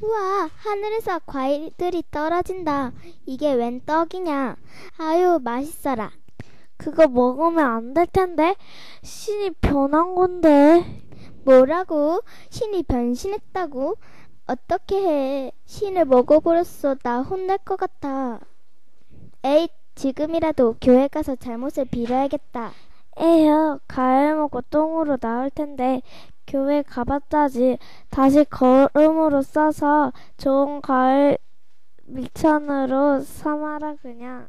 우와, 하늘에서 과일들이 떨어진다. 이게 웬 떡이냐? 아유, 맛있어라. 그거 먹으면 안 될 텐데. 신이 변한 건데. 뭐라고? 신이 변신했다고? 어떻게 해? 신을 먹어버렸어. 나 혼날 것 같아. 에잇, 지금이라도 교회 가서 잘못을 빌어야겠다. 에휴, 과일 먹고 똥으로 나올 텐데. 교회 가봤자지. 다시 걸음으로 싸서 좋은 과일 밀천으로 삼아라 그냥.